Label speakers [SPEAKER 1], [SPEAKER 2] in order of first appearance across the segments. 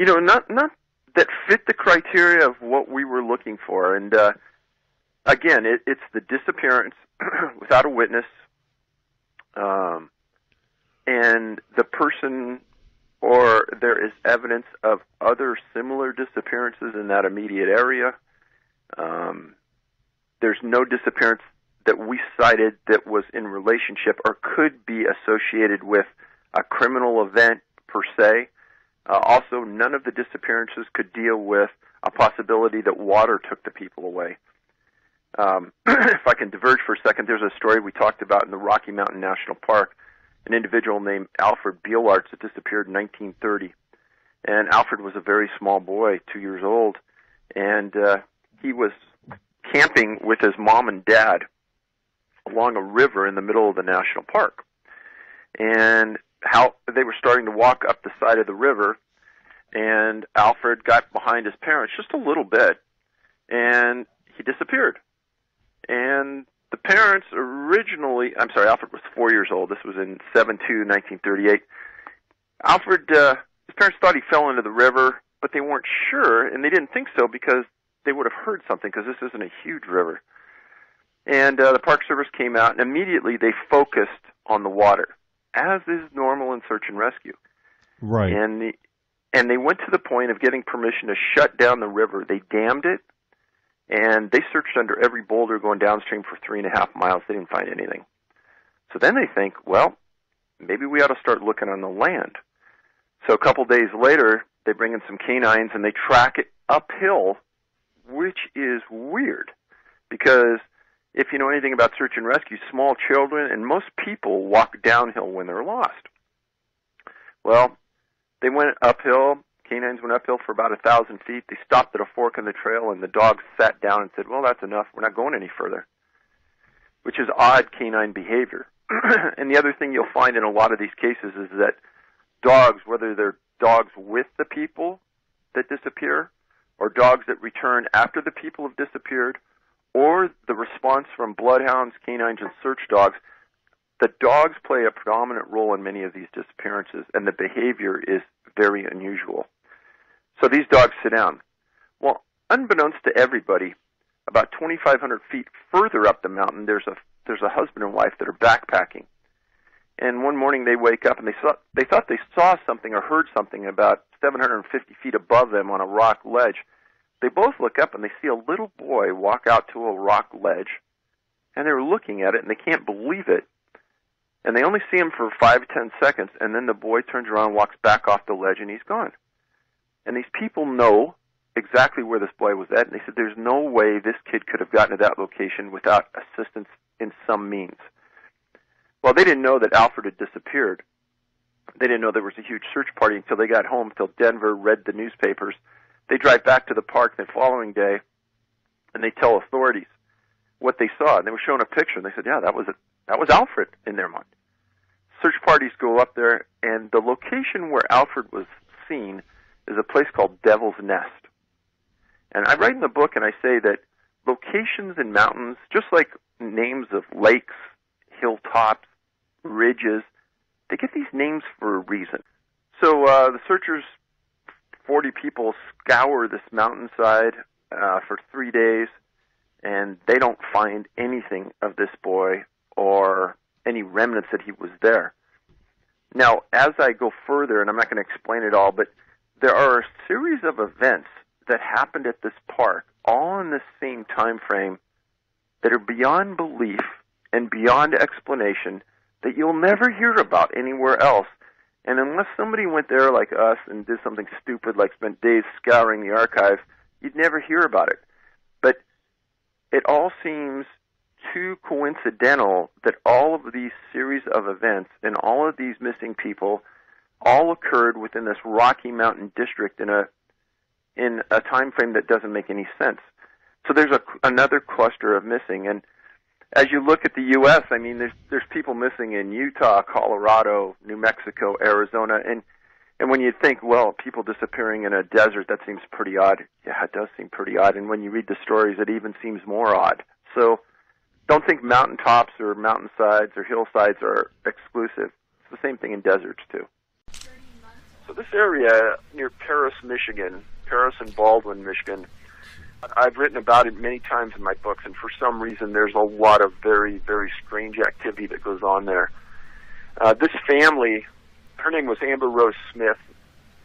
[SPEAKER 1] you know, not not that fit the criteria of what we were looking for. And uh, again, it, it's the disappearance without a witness, um, and the person or there is evidence of other similar disappearances in that immediate area. Um, there's no disappearance that we cited that was in relationship or could be associated with a criminal event per se. Uh, also, none of the disappearances could deal with a possibility that water took the people away. Um, if I can diverge for a second, there's a story we talked about in the Rocky Mountain National Park. An individual named Alfred Beilhartz that disappeared in 1930. And Alfred was a very small boy, two years old, and uh, he was camping with his mom and dad along a river in the middle of the national park. And how they were starting to walk up the side of the river, and Alfred got behind his parents just a little bit, and he disappeared. And the parents originally, I'm sorry, Alfred was four years old. This was in 7 2, 1938. Alfred, uh, his parents thought he fell into the river, but they weren't sure, and they didn't think so because they would have heard something because this isn't a huge river. And uh, the Park Service came out, and immediately they focused on the water as is normal in search and rescue.
[SPEAKER 2] Right.
[SPEAKER 1] And the, and they went to the point of getting permission to shut down the river. They dammed it, and they searched under every boulder going downstream for three and a half miles. They didn't find anything. So then they think, well, maybe we ought to start looking on the land. So a couple days later, they bring in some canines and they track it uphill, which is weird because if you know anything about search and rescue, small children and most people walk downhill when they're lost. Well, they went uphill. Canines went uphill for about a thousand feet. They stopped at a fork in the trail, and the dogs sat down and said, "Well, that's enough. We're not going any further." Which is odd canine behavior. and the other thing you'll find in a lot of these cases is that dogs, whether they're dogs with the people that disappear, or dogs that return after the people have disappeared, or the response from bloodhounds, canines, and search dogs, the dogs play a predominant role in many of these disappearances, and the behavior is very unusual. So these dogs sit down. Well, unbeknownst to everybody, about 2,500 feet further up the mountain, there's a there's a husband and wife that are backpacking. And one morning they wake up and they saw they thought they saw something or heard something about 750 feet above them on a rock ledge. They both look up and they see a little boy walk out to a rock ledge, and they're looking at it and they can't believe it. And they only see him for five, ten seconds, and then the boy turns around, walks back off the ledge, and he's gone. And these people know exactly where this boy was at, and they said there's no way this kid could have gotten to that location without assistance in some means. Well, they didn't know that Alfred had disappeared. They didn't know there was a huge search party until they got home, until Denver read the newspapers. They drive back to the park the following day, and they tell authorities what they saw. And they were shown a picture, and they said, "Yeah, that was it. That was Alfred." In their mind, search parties go up there, and the location where Alfred was seen is a place called Devil's Nest. And I write in the book, and I say that locations in mountains, just like names of lakes, hilltops, ridges, they get these names for a reason. So uh, the searchers, 40 people, scour this mountainside uh, for three days, and they don't find anything of this boy or any remnants that he was there. Now, as I go further, and I'm not going to explain it all, but there are a series of events that happened at this park, all in the same time frame, that are beyond belief and beyond explanation that you'll never hear about anywhere else. And unless somebody went there like us and did something stupid like spent days scouring the archives, you'd never hear about it. But it all seems too coincidental that all of these series of events and all of these missing people all occurred within this Rocky Mountain district in a in a time frame that doesn't make any sense. So there's a, another cluster of missing, and as you look at the U.S., I mean, there's there's people missing in Utah, Colorado, New Mexico, Arizona, and and when you think, well, people disappearing in a desert, that seems pretty odd. Yeah, it does seem pretty odd. And when you read the stories, it even seems more odd. So don't think mountaintops or mountainsides or hillsides are exclusive. It's the same thing in deserts too. So this area near Paris, Michigan, Paris and Baldwin, Michigan. I've written about it many times in my books, and for some reason, there's a lot of very, very strange activity that goes on there. Uh, this family, her name was Amber Rose Smith.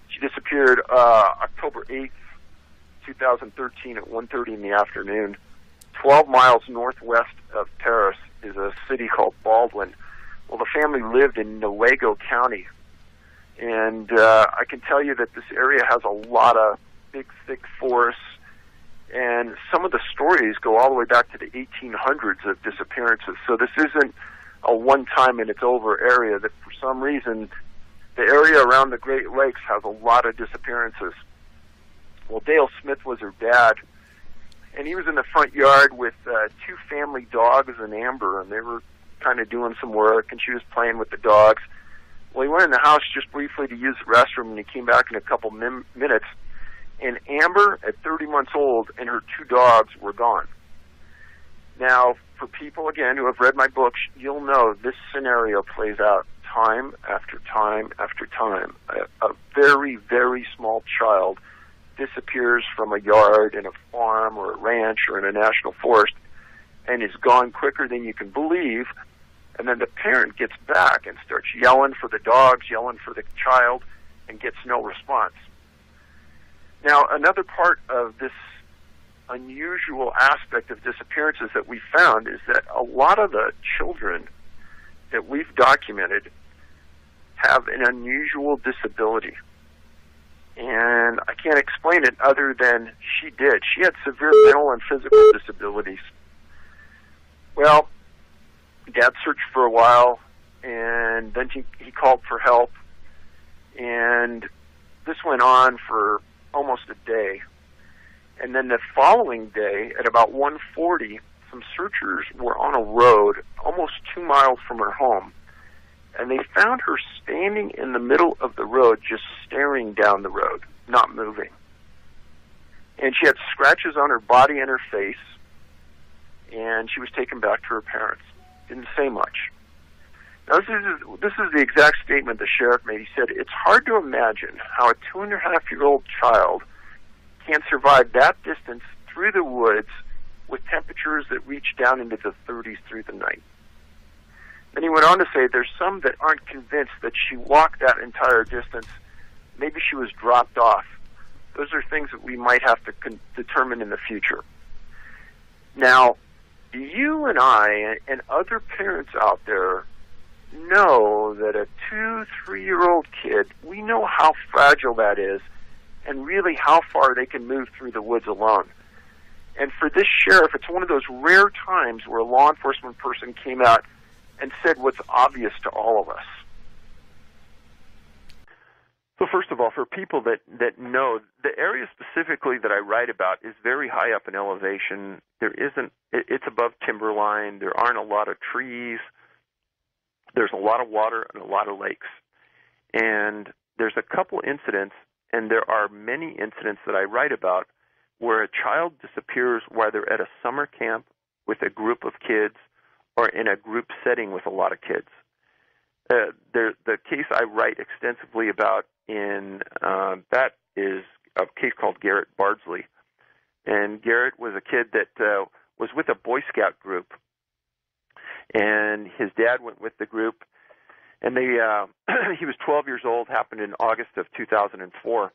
[SPEAKER 1] She disappeared uh, October 8th, 2013, at 1:30 in the afternoon. 12 miles northwest of Paris is a city called Baldwin. Well, the family lived in Newaygo County, and uh, I can tell you that this area has a lot of big, thick forests, and some of the stories go all the way back to the 1800s of disappearances. So this isn't a one-time and it's over area. That for some reason, the area around the Great Lakes has a lot of disappearances. Well, Dale Smith was her dad, and he was in the front yard with uh, two family dogs and Amber, and they were kind of doing some work, and she was playing with the dogs. Well, he went in the house just briefly to use the restroom, and he came back in a couple min- minutes and Amber, at 30 months old, and her two dogs were gone. Now, for people, again, who have read my books, you'll know this scenario plays out time after time after time. A, a very, very small child disappears from a yard in a farm or a ranch or in a national forest and is gone quicker than you can believe. And then the parent gets back and starts yelling for the dogs, yelling for the child, and gets no response. Now, another part of this unusual aspect of disappearances that we found is that a lot of the children that we've documented have an unusual disability. And I can't explain it other than she did. She had severe mental and physical disabilities. Well, Dad searched for a while, and then he, he called for help. And this went on for almost a day. And then the following day, at about 1:40, some searchers were on a road almost two miles from her home, and they found her standing in the middle of the road, just staring down the road, not moving. And she had scratches on her body and her face, and she was taken back to her parents. Didn't say much. Now, this is, this is the exact statement the sheriff made. He said, It's hard to imagine how a two and a half year old child can survive that distance through the woods with temperatures that reach down into the 30s through the night. Then he went on to say, There's some that aren't convinced that she walked that entire distance. Maybe she was dropped off those are things that we might have to con- determine in the future. Now, you and I and other parents out there know that a two, three year old kid, we know how fragile that is and really how far they can move through the woods alone. And for this sheriff, it's one of those rare times where a law enforcement person came out and said what's obvious to all of us. So first of all, for people that that know the area specifically that I write about is very high up in elevation. There isn't it, it's above timberline. There aren't a lot of trees. There's a lot of water and a lot of lakes. And there's a couple incidents and there are many incidents that I write about where a child disappears while they're at a summer camp with a group of kids or in a group setting with a lot of kids. Uh, there, the case I write extensively about in uh, that is a case called Garrett Bardsley, and Garrett was a kid that uh, was with a Boy Scout group, and his dad went with the group, and they uh, he was 12 years old. Happened in August of 2004.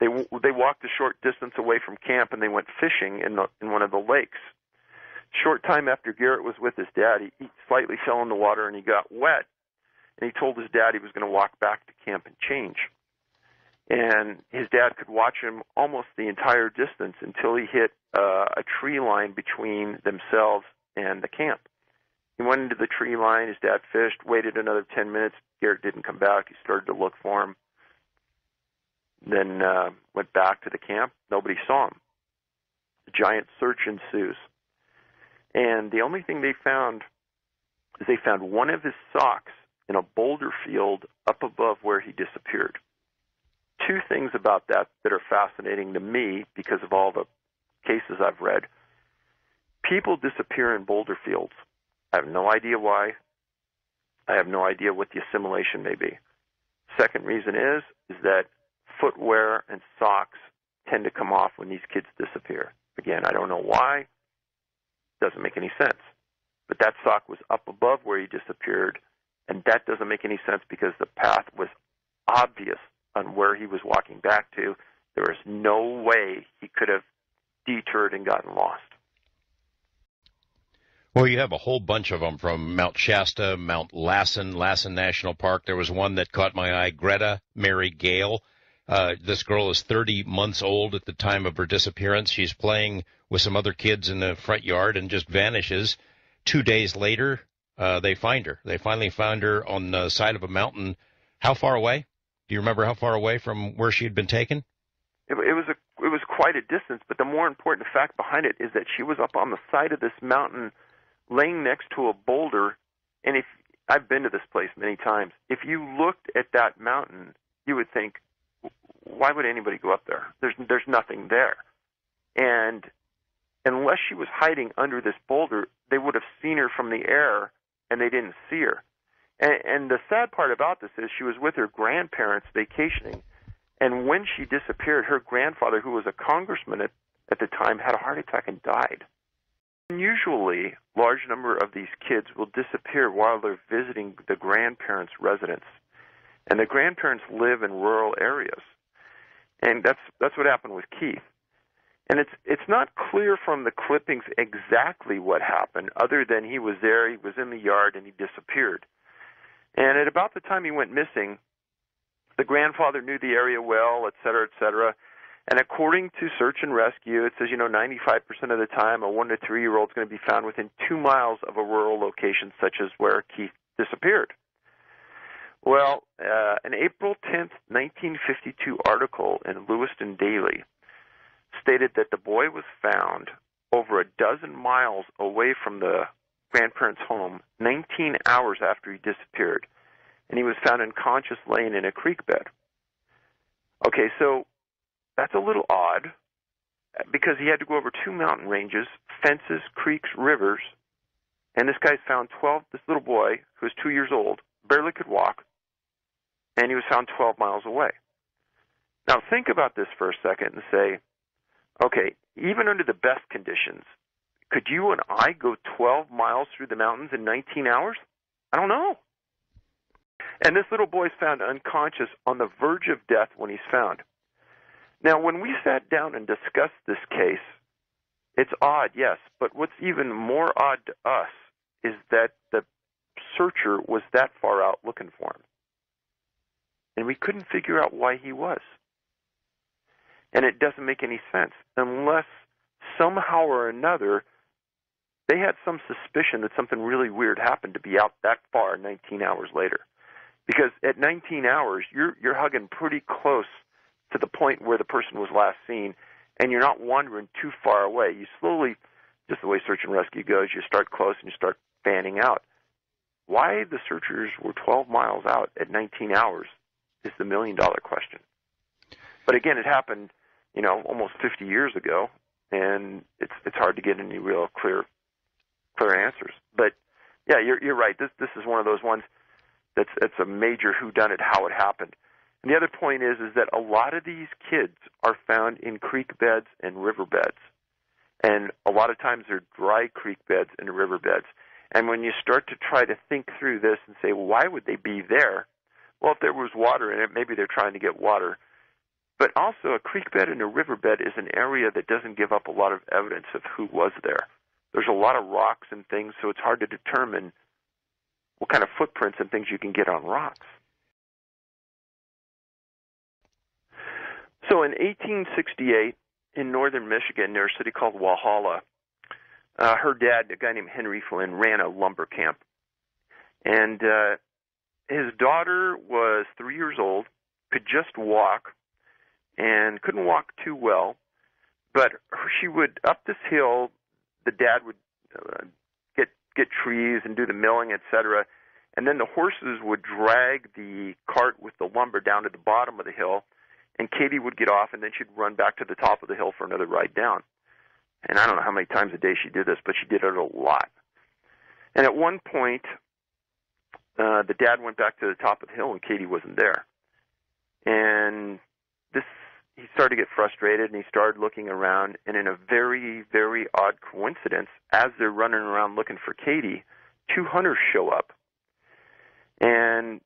[SPEAKER 1] They they walked a short distance away from camp and they went fishing in the in one of the lakes. Short time after Garrett was with his dad, he, he slightly fell in the water and he got wet and he told his dad he was going to walk back to camp and change. And his dad could watch him almost the entire distance until he hit uh, a tree line between themselves and the camp. He went into the tree line. His dad fished, waited another 10 minutes. Garrett didn't come back. He started to look for him. Then uh, went back to the camp. Nobody saw him. A giant search ensues. And the only thing they found is they found one of his socks in a boulder field up above where he disappeared. Two things about that that are fascinating to me because of all the cases I've read. People disappear in boulder fields. I have no idea why. I have no idea what the assimilation may be. Second reason is is that footwear and socks tend to come off when these kids disappear. Again, I don't know why. Doesn't make any sense. But that sock was up above where he disappeared and that doesn't make any sense because the path was obvious on where he was walking back to. There was no way he could have detoured and gotten lost.
[SPEAKER 2] Well, you have a whole bunch of them from Mount Shasta, Mount Lassen, Lassen National Park. There was one that caught my eye, Greta Mary Gale. Uh, this girl is 30 months old at the time of her disappearance. She's playing with some other kids in the front yard and just vanishes. Two days later, uh, they find her. They finally found her on the side of a mountain. How far away? Do you remember how far away from where she had been taken?
[SPEAKER 1] It, it was a it was quite a distance, but the more important fact behind it is that she was up on the side of this mountain, laying next to a boulder. And if I've been to this place many times, if you looked at that mountain, you would think, why would anybody go up there? There's there's nothing there, and unless she was hiding under this boulder, they would have seen her from the air and they didn't see her. And, and the sad part about this is she was with her grandparents vacationing, and when she disappeared, her grandfather, who was a congressman at, at the time, had a heart attack and died. Usually, large number of these kids will disappear while they're visiting the grandparents' residence, and the grandparents live in rural areas, and that's that's what happened with Keith. And it's it's not clear from the clippings exactly what happened, other than he was there, he was in the yard, and he disappeared. And at about the time he went missing, the grandfather knew the area well, et cetera, et cetera. And according to search and rescue, it says, you know, 95% of the time, a one to three year old is going to be found within two miles of a rural location, such as where Keith disappeared. Well, uh, an April 10th, 1952 article in Lewiston Daily stated that the boy was found over a dozen miles away from the grandparents' home 19 hours after he disappeared, and he was found unconscious laying in a creek bed. Okay, so that's a little odd because he had to go over two mountain ranges, fences, creeks, rivers, and this guy's found 12, this little boy who was two years old, barely could walk, and he was found 12 miles away. Now think about this for a second and say, Okay, even under the best conditions, could you and I go 12 miles through the mountains in 19 hours? I don't know. And this little boy is found unconscious on the verge of death when he's found. Now, when we sat down and discussed this case, it's odd, yes, but what's even more odd to us is that the searcher was that far out looking for him. And we couldn't figure out why he was. And it doesn't make any sense unless somehow or another they had some suspicion that something really weird happened to be out that far 19 hours later. Because at 19 hours, you're you're hugging pretty close to the point where the person was last seen, and you're not wandering too far away. You slowly, just the way search and rescue goes, you start close and you start fanning out. Why the searchers were 12 miles out at 19 hours is the million dollar question. But again, it happened, you know, almost 50 years ago, and it's it's hard to get any real clear clear answers. But yeah, you're you're right. This this is one of those ones that's it's a major who done it, how it happened. And the other point is is that a lot of these kids are found in creek beds and river beds. And a lot of times they're dry creek beds and river beds. And when you start to try to think through this and say, why would they be there? Well, if there was water in it, maybe they're trying to get water. But also, a creek bed and a river bed is an area that doesn't give up a lot of evidence of who was there. There's a lot of rocks and things, so it's hard to determine what kind of footprints and things you can get on rocks. So in 1868, in northern Michigan, near a city called Walhalla, uh, her dad, a guy named Henry Flynn, ran a lumber camp. And uh, his daughter was three years old, could just walk, and couldn't walk too well. But she would, up this hill, the dad would uh, get get trees and do the milling, etc. And then the horses would drag the cart with the lumber down to the bottom of the hill, and Katie would get off, and then she'd run back to the top of the hill for another ride down. And I don't know how many times a day she did this, but she did it a lot. And at one point, uh, the dad went back to the top of the hill, and Katie wasn't there. And this he started to get frustrated and he started looking around and in a very very odd coincidence as they're running around looking for Katie two hunters show up and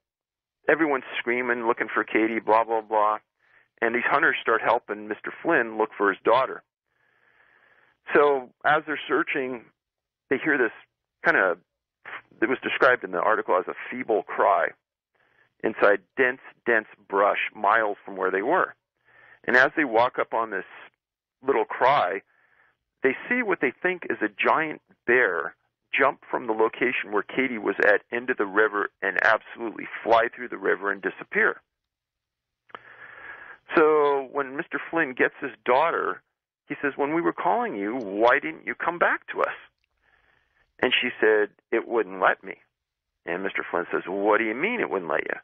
[SPEAKER 1] everyone's screaming looking for Katie blah blah blah and these hunters start helping Mr. Flynn look for his daughter so as they're searching they hear this kind of it was described in the article as a feeble cry inside dense dense brush miles from where they were and as they walk up on this little cry, they see what they think is a giant bear jump from the location where Katie was at into the river and absolutely fly through the river and disappear. So when Mr. Flynn gets his daughter, he says, When we were calling you, why didn't you come back to us? And she said, It wouldn't let me. And Mr. Flynn says, well, What do you mean it wouldn't let you?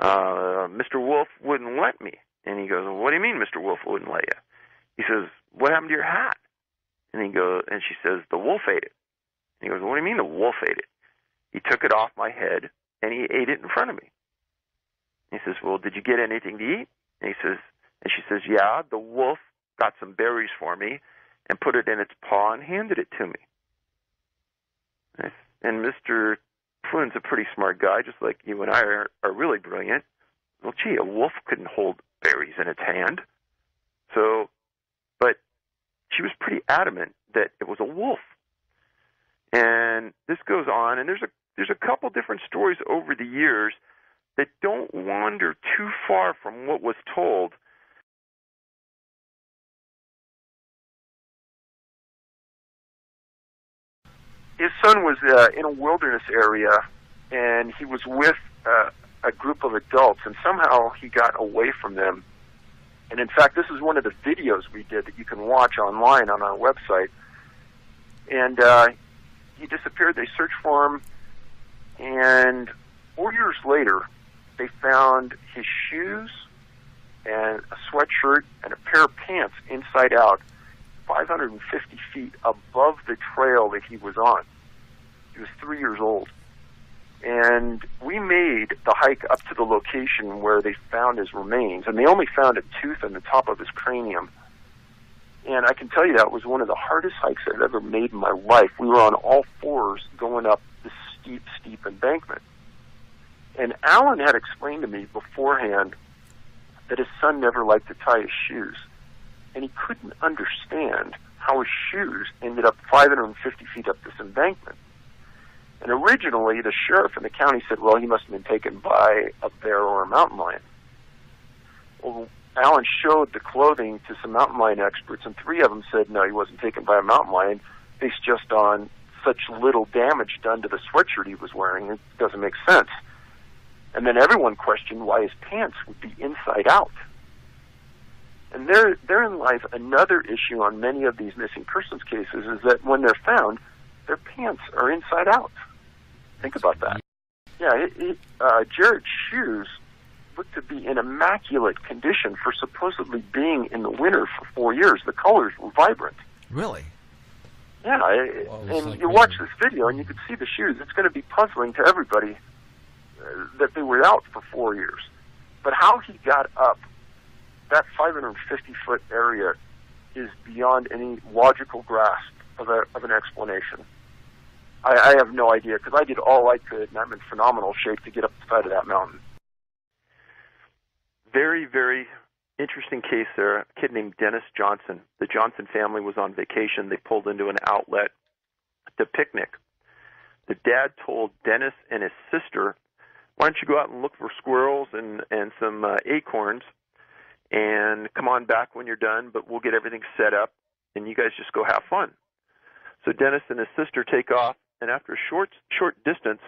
[SPEAKER 1] Uh, Mr. Wolf wouldn't let me. And he goes, well, what do you mean Mr. Wolf wouldn't let you? He says, what happened to your hat? And he goes, and she says, the wolf ate it. And he goes, what do you mean the wolf ate it? He took it off my head and he ate it in front of me. he says, well, did you get anything to eat? And he says, and she says, yeah, the wolf got some berries for me and put it in its paw and handed it to me. And Mr. Flynn's a pretty smart guy, just like you and I are, are really brilliant. Well, gee, a wolf couldn't hold berries in its hand. So, but she was pretty adamant that it was a wolf. And this goes on, and there's a there's a couple different stories over the years that don't wander too far from what was told. His son was uh, in a wilderness area, and he was with uh, a group of adults, and somehow he got away from them. And in fact, this is one of the videos we did that you can watch online on our website. And uh, he disappeared. They searched for him, and four years later, they found his shoes and a sweatshirt and a pair of pants inside out, 550 feet above the trail that he was on. He was three years old. And we made the hike up to the location where they found his remains, and they only found a tooth on the top of his cranium. And I can tell you that was one of the hardest hikes I've ever made in my life. We were on all fours going up this steep, steep embankment. And Alan had explained to me beforehand that his son never liked to tie his shoes, and he couldn't understand how his shoes ended up 550 feet up this embankment. And originally, the sheriff in the county said, well, he must have been taken by a bear or a mountain lion. Well, Alan showed the clothing to some mountain lion experts, and three of them said, no, he wasn't taken by a mountain lion, based just on such little damage done to the sweatshirt he was wearing. It doesn't make sense. And then everyone questioned why his pants would be inside out. And there, therein lies another issue on many of these missing persons cases is that when they're found, their pants are inside out. Think about that. Yeah, it, it, uh, Jaryd's shoes looked to be in immaculate condition for supposedly being in the winter for four years. The colors were vibrant.
[SPEAKER 3] Really?
[SPEAKER 1] Yeah, well, and like you watch this video and you can see the shoes. It's going to be puzzling to everybody that they were out for four years. But how he got up that 550 foot area is beyond any logical grasp of, a, of an explanation. I, I have no idea because I did all I could and I'm in phenomenal shape to get up the side of that mountain. Very, very interesting case there. A kid named Dennis Johnson. The Johnson family was on vacation. They pulled into an outlet to picnic. The dad told Dennis and his sister, "Why don't you go out and look for squirrels and and some uh, acorns, and come on back when you're done. But we'll get everything set up, and you guys just go have fun." So Dennis and his sister take off, and after a short short distance,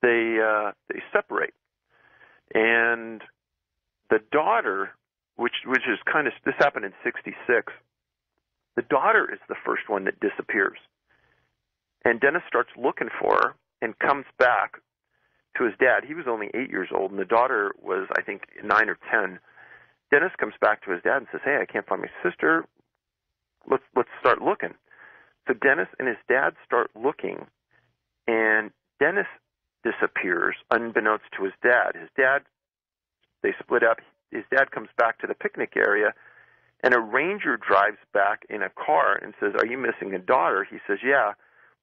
[SPEAKER 1] they uh, they separate, and the daughter which which is kind of this happened in 66 the daughter is the first one that disappears and dennis starts looking for her and comes back to his dad. He was only eight years old and the daughter was i think nine or ten. Dennis comes back to his dad and says hey i can't find my sister. Let's let's start looking. So dennis and his dad start looking and dennis disappears unbeknownst to his dad. His dad they split up. His dad comes back to the picnic area and a ranger drives back in a car and says, Are you missing a daughter? He says, Yeah.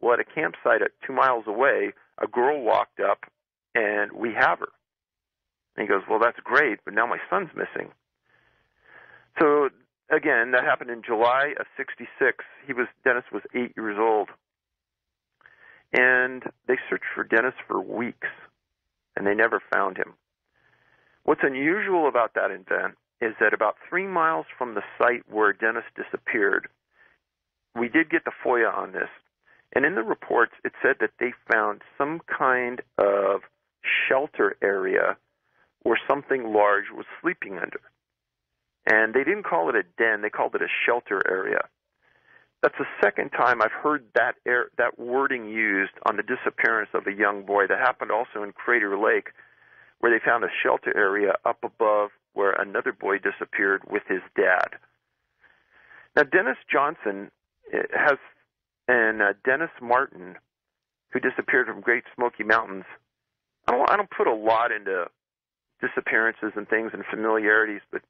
[SPEAKER 1] Well, at a campsite at two miles away, a girl walked up and we have her. And he goes, Well, that's great, but now my son's missing. So again, that happened in July of '66. He was Dennis was eight years old, and they searched for Dennis for weeks, and they never found him. What's unusual about that event is that about three miles from the site where Dennis disappeared, we did get the FOIA on this. And in the reports, it said that they found some kind of shelter area where something large was sleeping under. And they didn't call it a den, they called it a shelter area. That's the second time I've heard that air, that wording used on the disappearance of a young boy. That happened also in Crater Lake where they found a shelter area up above where another boy disappeared with his dad. Now, Dennis Johnson eh, has, and uh, Dennis Martin, who disappeared from Great Smoky Mountains. I don't, I don't put a lot into disappearances and things and familiarities, but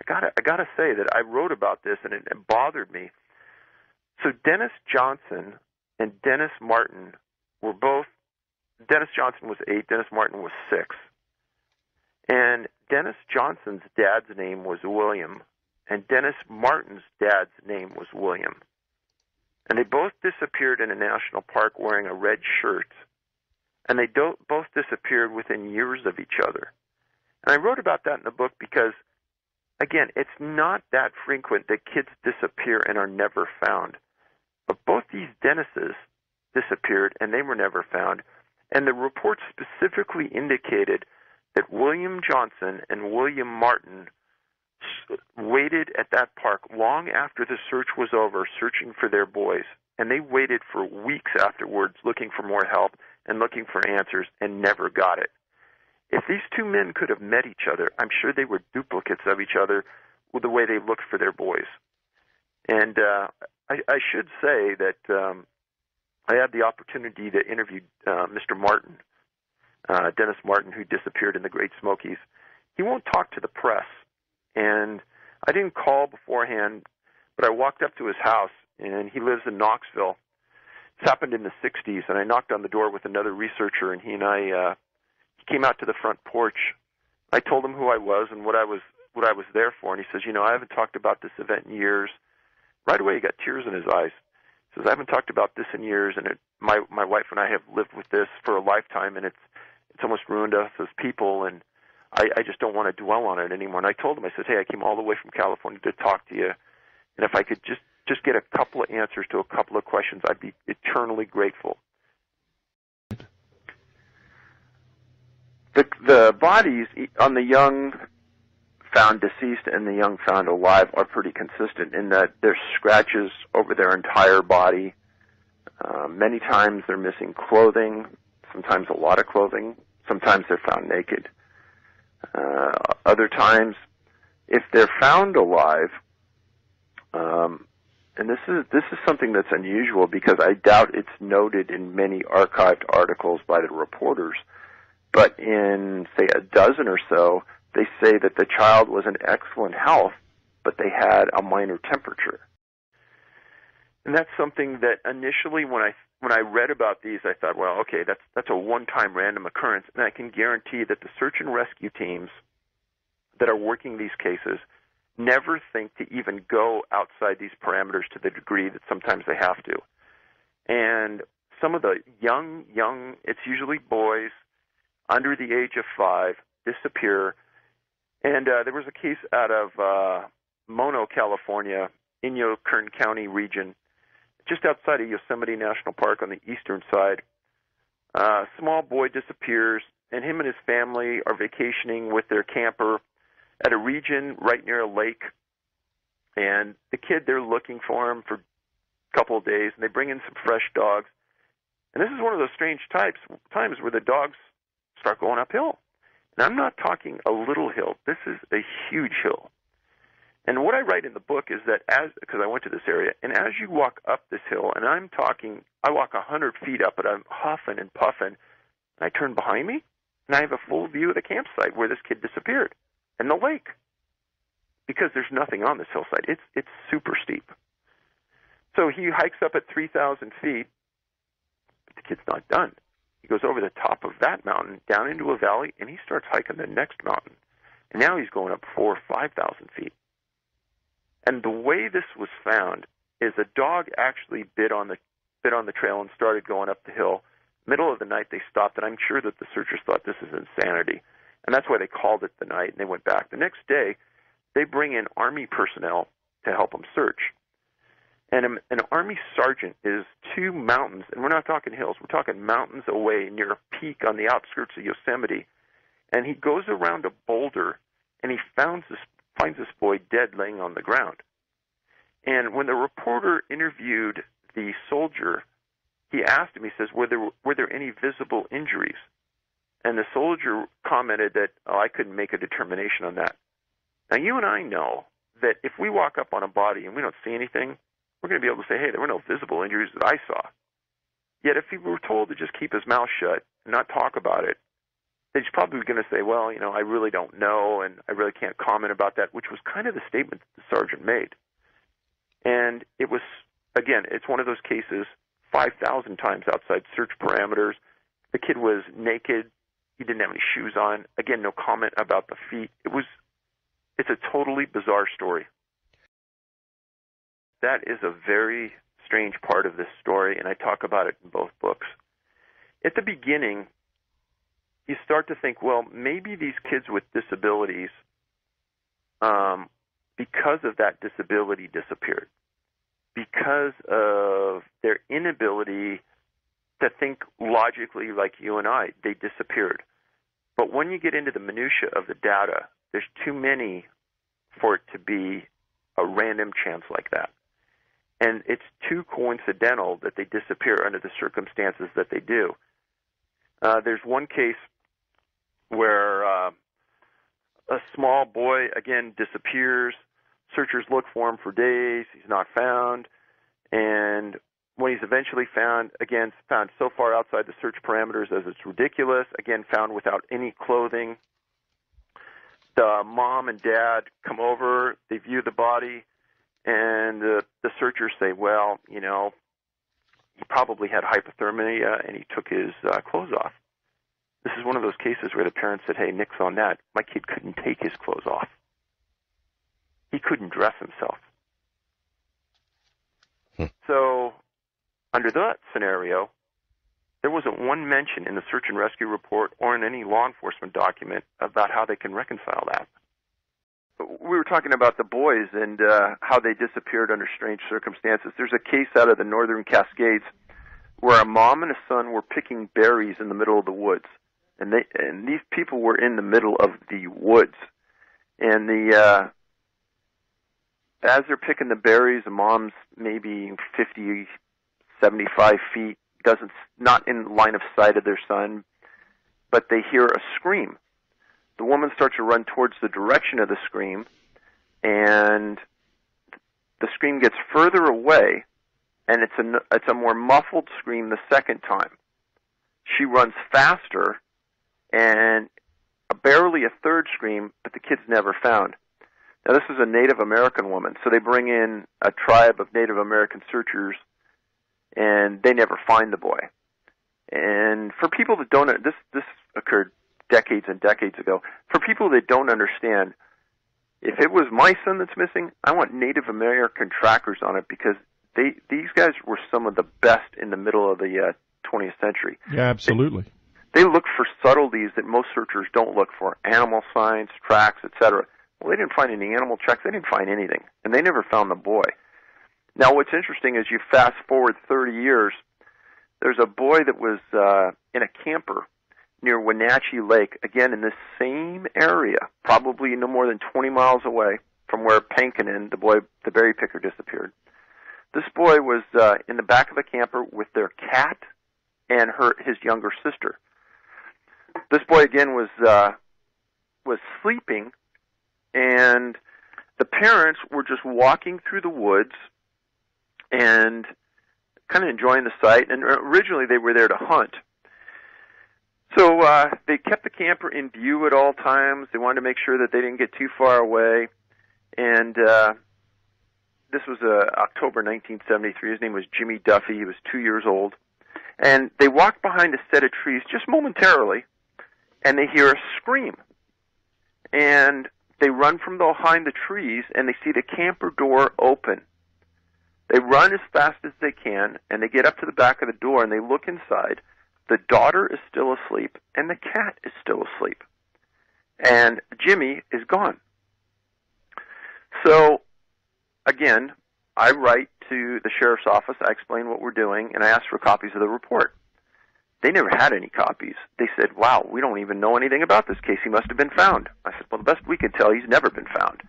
[SPEAKER 1] I gotta, I gotta say that I wrote about this and it, it bothered me. So Dennis Johnson and Dennis Martin were both. Dennis Johnson was eight. Dennis Martin was six. And Dennis Johnson's dad's name was William, and Dennis Martin's dad's name was William. And they both disappeared in a national park wearing a red shirt. And they do- both disappeared within years of each other. And I wrote about that in the book because, again, it's not that frequent that kids disappear and are never found. But both these Dennises disappeared and they were never found. And the report specifically indicated that William Johnson and William Martin waited at that park long after the search was over, searching for their boys. And they waited for weeks afterwards, looking for more help and looking for answers, and never got it. If these two men could have met each other, I'm sure they were duplicates of each other with the way they looked for their boys. And uh, I, I should say that um, I had the opportunity to interview uh, Mr. Martin uh, Dennis Martin, who disappeared in the Great Smokies. He won't talk to the press, and I didn't call beforehand, but I walked up to his house, and he lives in Knoxville. This happened in the '60s, and I knocked on the door with another researcher, and he and I uh, he came out to the front porch. I told him who I was and what I was what I was there for, and he says, you know, I haven't talked about this event in years. Right away, he got tears in his eyes. He says, I haven't talked about this in years, and it, my my wife and I have lived with this for a lifetime, and it's it's almost ruined us as people, and I, I just don't want to dwell on it anymore. And I told him, I said, hey, I came all the way from California to talk to you, and if I could just just get a couple of answers to a couple of questions, I'd be eternally grateful. The the bodies on the young found deceased and the young found alive are pretty consistent in that there's scratches over their entire body. Uh, many times they're missing clothing, sometimes a lot of clothing, sometimes they're found naked. Uh, other times, if they're found alive, um, and this is this is something that's unusual because I doubt it's noted in many archived articles by the reporters. But in say a dozen or so, they say that the child was in excellent health, but they had a minor temperature. And that's something that initially when I when I read about these I thought, well, okay, that's that's a one-time random occurrence and I can guarantee that the search and rescue teams that are working these cases never think to even go outside these parameters to the degree that sometimes they have to. And some of the young young it's usually boys under the age of 5 disappear and uh, there was a case out of uh, Mono, California, Inyo Kern County region, just outside of Yosemite National Park on the eastern side. A uh, small boy disappears, and him and his family are vacationing with their camper at a region right near a lake. And the kid, they're looking for him for a couple of days, and they bring in some fresh dogs. And this is one of those strange types times where the dogs start going uphill. And I'm not talking a little hill. This is a huge hill. And what I write in the book is that as because I went to this area, and as you walk up this hill, and I'm talking, I walk a hundred feet up, and I'm huffing and puffing, and I turn behind me, and I have a full view of the campsite where this kid disappeared, and the lake, because there's nothing on this hillside. It's it's super steep. So he hikes up at 3,000 feet, but the kid's not done. He goes over the top of that mountain, down into a valley, and he starts hiking the next mountain. And now he's going up four or five thousand feet. And the way this was found is a dog actually bit on the bit on the trail and started going up the hill. Middle of the night they stopped, and I'm sure that the searchers thought this is insanity, and that's why they called it the night and they went back. The next day, they bring in army personnel to help them search. And an army sergeant is two mountains, and we're not talking hills, we're talking mountains away near a peak on the outskirts of Yosemite. And he goes around a boulder and he finds this, finds this boy dead laying on the ground. And when the reporter interviewed the soldier, he asked him, he says, were there, were there any visible injuries? And the soldier commented that, oh, I couldn't make a determination on that. Now, you and I know that if we walk up on a body and we don't see anything, we're going to be able to say, hey, there were no visible injuries that I saw. Yet if he were told to just keep his mouth shut and not talk about it, he's probably going to say, well, you know, I really don't know and I really can't comment about that, which was kind of the statement that the sergeant made. And it was, again, it's one of those cases 5,000 times outside search parameters. The kid was naked. He didn't have any shoes on. Again, no comment about the feet. It was, it's a totally bizarre story that is a very strange part of this story, and I talk about it in both books. At the beginning, you start to think, well, maybe these kids with disabilities, um, because of that disability, disappeared. Because of their inability to think logically like you and I, they disappeared. But when you get into the minutia of the data, there's too many for it to be a random chance like that and it's too coincidental that they disappear under the circumstances that they do. Uh, there's one case where uh, a small boy again disappears. Searchers look for him for days. He's not found, and when he's eventually found, again found so far outside the search parameters as it's ridiculous. Again, found without any clothing. The mom and dad come over. They view the body and the, the searchers say, well, you know, he probably had hypothermia and he took his uh, clothes off. This is one of those cases where the parents said, hey, nix on that. My kid couldn't take his clothes off. he couldn't dress himself.
[SPEAKER 2] Hmm.
[SPEAKER 1] So, under that scenario, there wasn't one mention in the search and rescue report or in any law enforcement document about how they can reconcile that. We were talking about the boys and uh, how they disappeared under strange circumstances. There's a case out of the northern Cascades where a mom and a son were picking berries in the middle of the woods, and they and these people were in the middle of the woods, and the uh, as they're picking the berries, the mom's maybe 50, 75 feet, doesn't not in line of sight of their son, but they hear a scream. The woman starts to run towards the direction of the scream, and the scream gets further away, and it's a it's a more muffled scream the second time. She runs faster, and a barely a third scream, but the kid's never found. Now, this is a Native American woman, so they bring in a tribe of Native American searchers, and they never find the boy. And for people that don't, this this occurred decades and decades ago. For people that don't understand, if it was my son that's missing, I want Native American trackers on it because they these guys were some of the best in the middle of the uh, 20th century.
[SPEAKER 3] Yeah, absolutely.
[SPEAKER 1] They, they look for subtleties that most searchers don't look for: animal signs, tracks, etc. Well, they didn't find any animal tracks. They didn't find anything, and they never found the boy. Now, what's interesting is you fast forward 30 years. There's a boy that was uh, in a camper near Wenatchee Lake, again in this same area, probably no more than 20 miles away from where Pankinen, the boy, the berry picker, disappeared. This boy was uh, in the back of a camper with their cat and her his younger sister. This boy again was uh, was sleeping and the parents were just walking through the woods and kind of enjoying the sight. And originally they were there to hunt. So uh, they kept the camper in view at all times. They wanted to make sure that they didn't get too far away. And uh, this was uh, October 1973. His name was Jimmy Duffy. He was two years old. And they walked behind a set of trees just momentarily, and they hear a scream. And they run from behind the trees and they see the camper door open. They run as fast as they can and they get up to the back of the door and they look inside. The daughter is still asleep and the cat is still asleep. And Jimmy is gone. So, again, I write to the sheriff's office, I explain what we're doing, and I ask for copies of the report. They never had any copies. They said, wow, we don't even know anything about this case. He must have been found. I said, well, the best we can tell, he's never been found.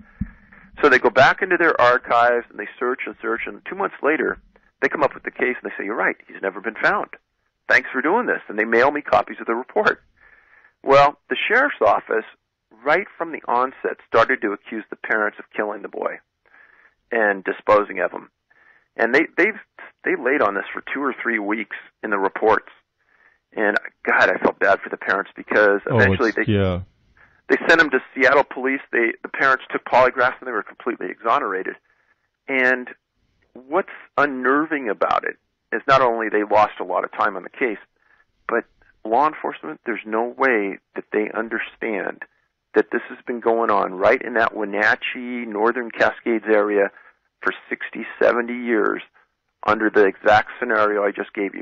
[SPEAKER 1] So they go back into their archives and they search and search, and two months later, they come up with the case and they say, you're right, he's never been found. Thanks for doing this. And they mail me copies of the report. Well, the sheriff's office, right from the onset, started to accuse the parents of killing the boy and disposing of him. And they they they laid on this for two or three weeks in the reports. And God, I felt bad for the parents because
[SPEAKER 3] Oh,
[SPEAKER 1] eventually
[SPEAKER 3] it's-
[SPEAKER 1] they
[SPEAKER 3] yeah.
[SPEAKER 1] They sent him to Seattle police. They the parents took polygraphs and they were completely exonerated. And what's unnerving about it is not only they lost a lot of time on the case, but law enforcement there's no way that they understand that this has been going on right in that Wenatchee, Northern Cascades area for 60, 70 years under the exact scenario I just gave you.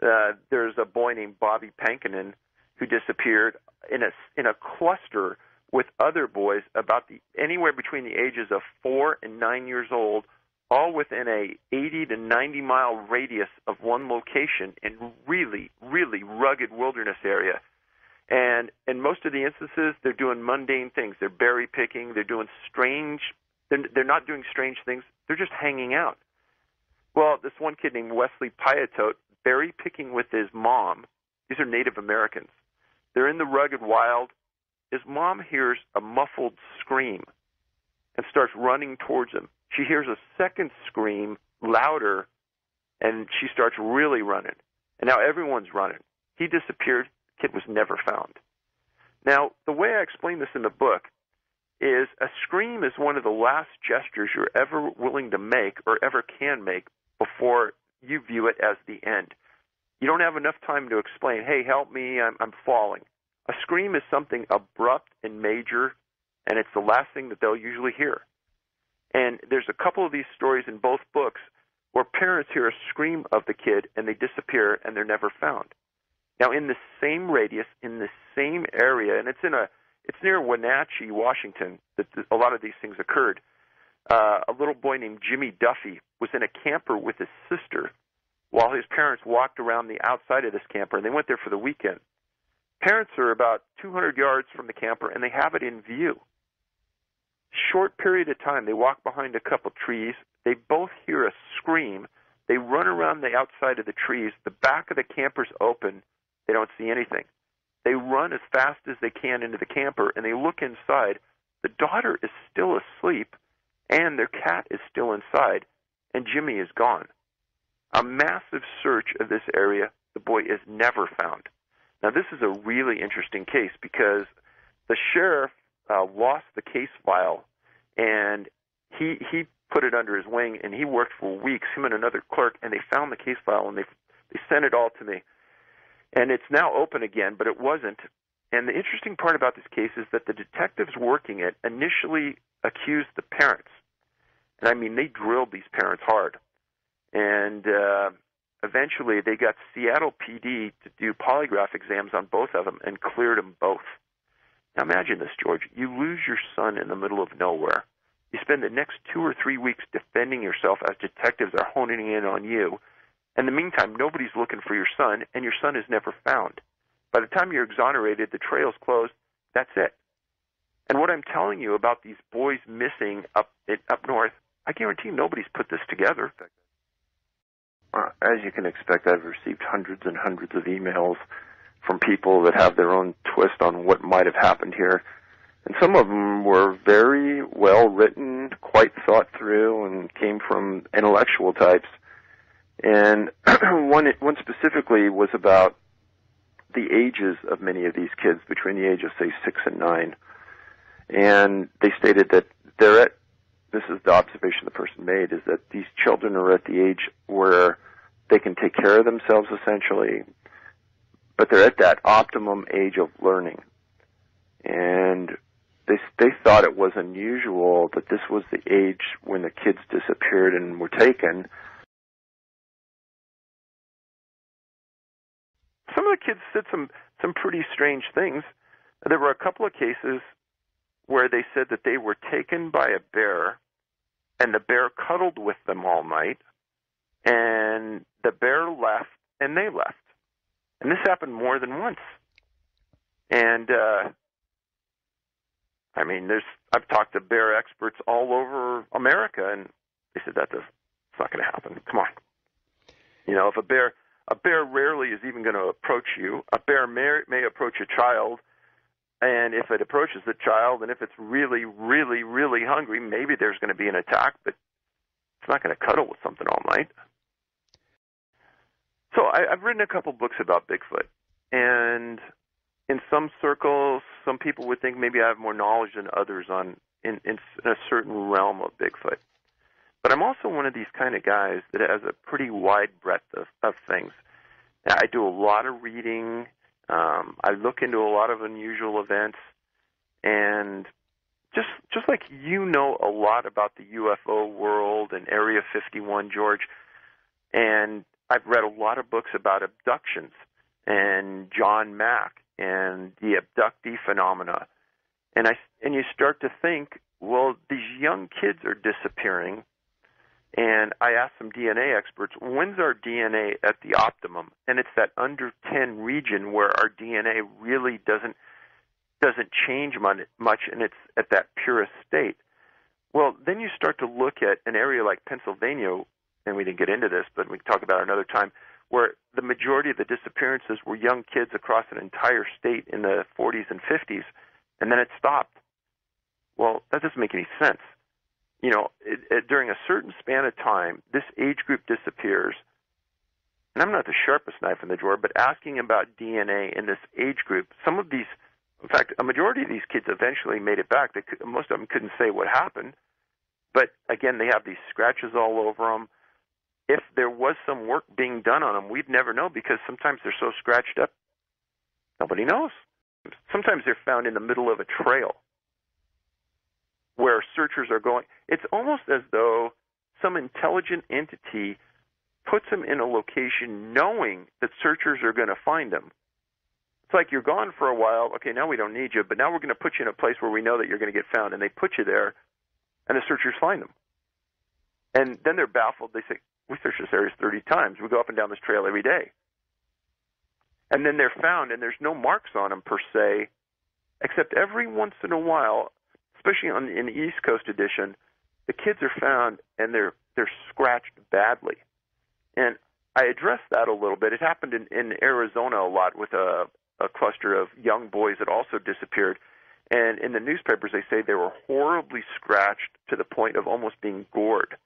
[SPEAKER 1] Uh, there's a boy named Bobby Pankinen who disappeared in a in a cluster with other boys about the anywhere between the ages of four and nine years old, all within a 80 to 90 mile radius of one location in really really rugged wilderness area. And in most of the instances, they're doing mundane things. They're berry picking. They're doing strange. They're, they're not doing strange things. They're just hanging out. Well, this one kid named Wesley Piatote, berry picking with his mom. These are Native Americans. They're in the rugged wild. His mom hears a muffled scream and starts running towards him. She hears a second scream, louder, and she starts really running. And now everyone's running. He disappeared. Kid was never found. Now, the way I explain this in the book is a scream is one of the last gestures you're ever willing to make or ever can make before you view it as the end. You don't have enough time to explain, hey, help me, I'm, I'm falling. A scream is something abrupt and major and it's the last thing that they'll usually hear. And there's a couple of these stories in both books where parents hear a scream of the kid and they disappear and they're never found. Now, in the same radius, in the same area, and it's in a it's near Wenatchee, Washington, that a lot of these things occurred. Uh, a little boy named Jimmy Duffy was in a camper with his sister while his parents walked around the outside of this camper, and they went there for the weekend. Parents are about 200 yards from the camper, and they have it in view. Short period of time, they walk behind a couple trees. They both hear a scream. They run around the outside of the trees. The back of the camper's open. They don't see anything. They run as fast as they can into the camper and they look inside. The daughter is still asleep and their cat is still inside and Jimmy is gone. A massive search of this area, the boy is never found. Now, this is a really interesting case because the sheriff uh, lost the case file and he he put it under his wing and he worked for weeks him and another clerk and they found the case file and they they sent it all to me and it's now open again, but it wasn't. And the interesting part about this case is that the detectives working it initially accused the parents. And I mean, they drilled these parents hard. And uh, eventually they got Seattle PD to do polygraph exams on both of them and cleared them both. Now imagine this, George. You lose your son in the middle of nowhere. You spend the next two or three weeks defending yourself as detectives are honing in on you in the meantime, nobody's looking for your son, and your son is never found. By the time you're exonerated, the trail's closed. That's it. And what I'm telling you about these boys missing up up north, I guarantee nobody's put this together.
[SPEAKER 3] Uh, as you can expect, I've received hundreds and hundreds of emails from people that have their own twist on what might have happened here. And some of them were very well written, quite thought through, and came from intellectual types. And one one specifically was about the ages of many of these kids between the age of say six and nine, and they stated that they're at this is the observation the person made is that these children are at the age where they can take care of themselves essentially, but they're at that optimum age of learning, and they they thought it was unusual that this was the age when the kids disappeared and were taken
[SPEAKER 1] some of the kids said some some pretty strange things. There were a couple of cases where they said that they were taken by a bear, and the bear cuddled with them all night, and the bear left, and they left, and this happened more than once. And uh, I mean, there's I've talked to bear experts all over America, and they said that does it's not going to happen. Come on, you know, if a bear a bear rarely is even going to approach you. A bear may, may approach a child, and if it approaches the child, and if it's really, really, really hungry, maybe there's going to be an attack, but it's not going to cuddle with something all night. So I, I've written a couple books about Bigfoot, and in some circles, some people would think maybe I have more knowledge than others on in, in, in a certain realm of Bigfoot. But I'm also one of these kind of guys that has a pretty wide breadth of, of things. I do a lot of reading. Um, I look into a lot of unusual events, and just just like you know a lot about the UFO world and Area 51, George, and I've read a lot of books about abductions and John Mack and the abductee phenomena, and I and you start to think, well, these young kids are disappearing and I asked some DNA experts, when's our DNA at the optimum? And it's that under 10 region where our DNA really doesn't doesn't change much, and it's at that purest state. Well, then you start to look at an area like Pennsylvania, and we didn't get into this, but we can talk about it another time, where the majority of the disappearances were young kids across an entire state in the 40s and 50s, and then it stopped. Well, that doesn't make any sense you know, it, it, during a certain span of time, this age group disappears. And I'm not the sharpest knife in the drawer, but asking about DNA in this age group, some of these, in fact, a majority of these kids eventually made it back. They could, most of them couldn't say what happened, but again, they have these scratches all over them. If there was some work being done on them, we'd never know because sometimes they're so scratched up, nobody knows. Sometimes they're found in the middle of a trail where searchers are going. It's almost as though some intelligent entity puts them in a location knowing that searchers are going to find them. It's like you're gone for a while. Okay, now we don't need you, but now we're going to put you in a place where we know that you're going to get found, and they put you there, and the searchers find them. And then they're baffled. They say, "We searched this area 30 times. We go up and down this trail every day." And then they're found, and there's no marks on them per se, except every once in a while, especially on in the East Coast edition, the kids are found and they're they're scratched badly. And I addressed that a little bit. It happened in, in Arizona a lot with a, a cluster of young boys that also disappeared. And in the newspapers, they say they were horribly scratched to the point of almost being gored.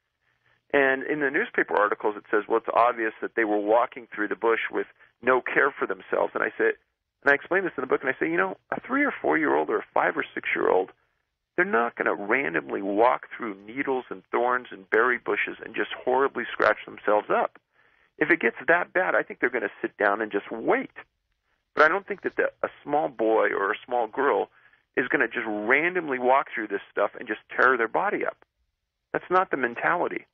[SPEAKER 1] And in the newspaper articles, it says, well, it's obvious that they were walking through the bush with no care for themselves. And I said, and I explain this in the book, and I say, you know, a three or four year old or a five or six year old, they're not going to randomly walk through needles and thorns and berry bushes and just horribly scratch themselves up. If it gets that bad, I think they're going to sit down and just wait. But I don't think that the, a small boy or a small girl is going to just randomly walk through this stuff and just tear their body up. That's not the mentality.